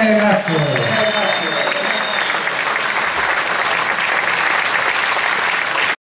Grazie, grazie.